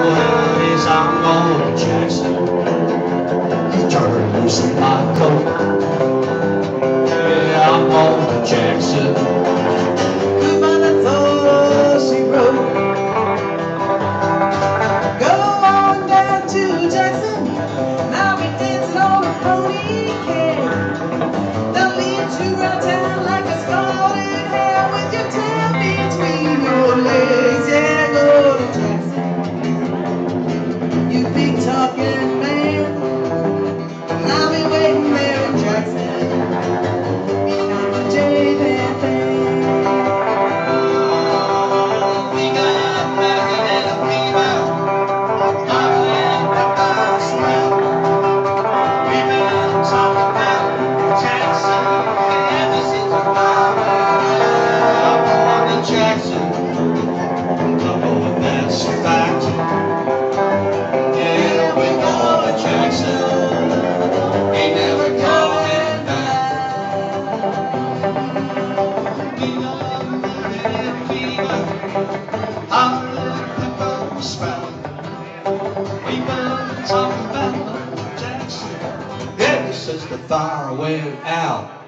word is I'm to Jackson. Turn loose my coat. Yeah, I'm to Jackson. She wrote. Go on down to Jackson. Now we dancing on pony. They'll lead town like a scalded with your tail between your legs. Yeah, go to Jackson. Jackson. Oh, that's a fact. Yeah, we're going to Jackson. Ain't never going back. We American and a female. Darling, pepper smell. We've been talking about Jackson ever since the fire went out.